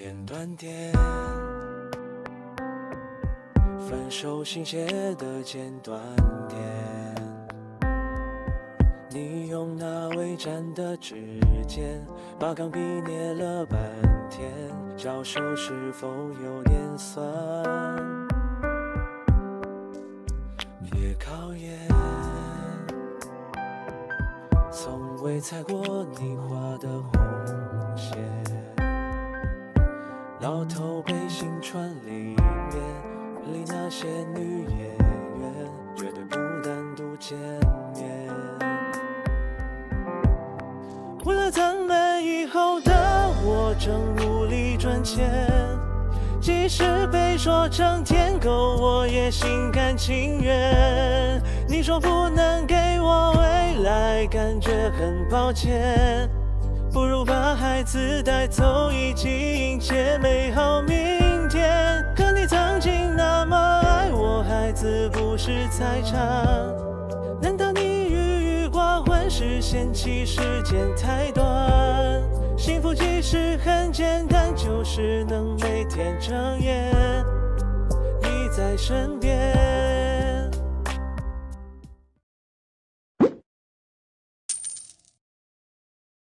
剪断点，分手信写的简短点。你用那未沾的指尖，把钢笔捏了半天，教手是否有点酸？别考验，从未猜过你画的老头背心穿里面，里那些女演员绝对不单独见面。为了咱们以后的我，正努力赚钱。即使被说成舔狗，我也心甘情愿。你说不能给我未来，感觉很抱歉。孩子带走，一起迎接美好明天。可你曾经那么爱我，孩子不是财产。难道你郁郁寡欢是嫌弃时间太短？幸福其实很简单，就是能每天睁眼，你在身边。